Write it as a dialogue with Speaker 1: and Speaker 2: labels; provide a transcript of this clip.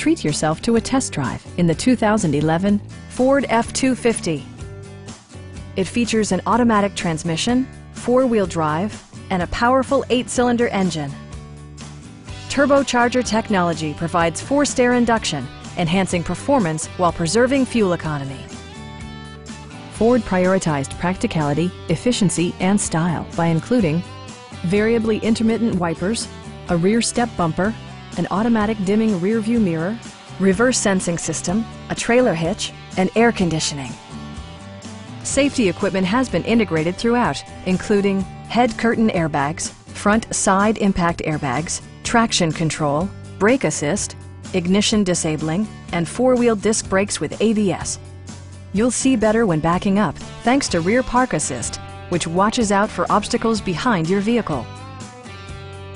Speaker 1: treat yourself to a test drive in the 2011 Ford F-250. It features an automatic transmission, four-wheel drive, and a powerful eight-cylinder engine. Turbocharger technology provides forced air induction, enhancing performance while preserving fuel economy. Ford prioritized practicality, efficiency, and style by including variably intermittent wipers, a rear step bumper, an automatic dimming rear view mirror, reverse sensing system, a trailer hitch, and air conditioning. Safety equipment has been integrated throughout, including head curtain airbags, front side impact airbags, traction control, brake assist, ignition disabling, and four-wheel disc brakes with ABS. You'll see better when backing up thanks to Rear Park Assist, which watches out for obstacles behind your vehicle.